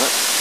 What?